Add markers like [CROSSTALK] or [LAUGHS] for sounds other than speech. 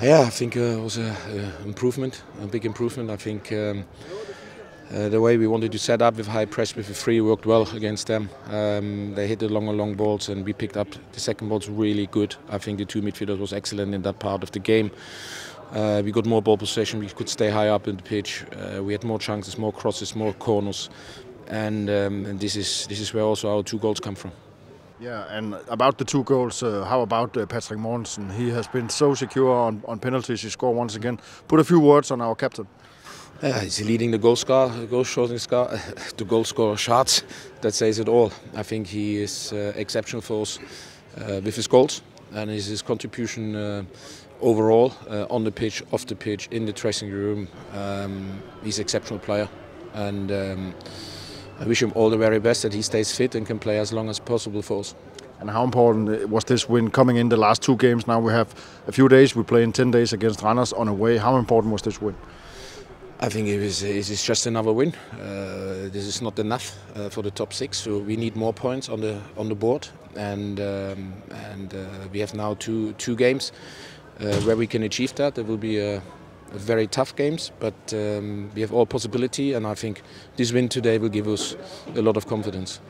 Yeah, I think uh, it was an improvement, a big improvement. I think um, uh, the way we wanted to set up with high press with the three worked well against them. Um, they hit the longer long balls and we picked up the second balls really good. I think the two midfielders was excellent in that part of the game. Uh, we got more ball possession. We could stay high up in the pitch. Uh, we had more chances, more crosses, more corners, and, um, and this is this is where also our two goals come from. Yeah, and about the two goals, uh, how about uh, Patrick Mortensen? He has been so secure on, on penalties. He scored once again. Put a few words on our captain. Yeah, he's leading the goal score, goal shooting score, [LAUGHS] the goal scorer charts. That says it all. I think he is uh, exceptional for us uh, with his goals and his, his contribution uh, overall uh, on the pitch, off the pitch, in the dressing room. Um, he's an exceptional player, and. Um, I wish him all the very best that he stays fit and can play as long as possible for us. And how important was this win coming in the last two games? Now we have a few days. We play in 10 days against Randers on away. How important was this win? I think it is, it is just another win. Uh, this is not enough uh, for the top six, so we need more points on the on the board. And um, and uh, we have now two two games uh, where we can achieve that. There will be a very tough games, but um, we have all possibility, and I think this win today will give us a lot of confidence.